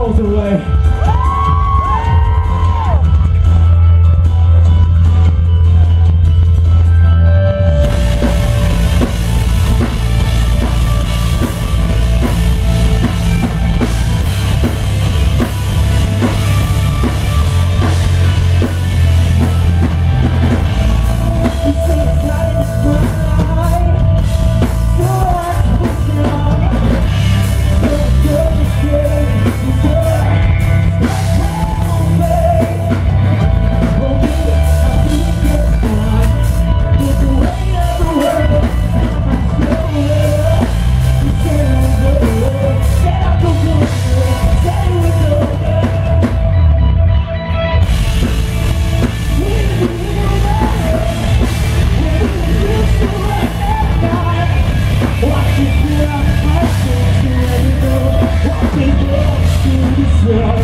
balls away. 最多心酸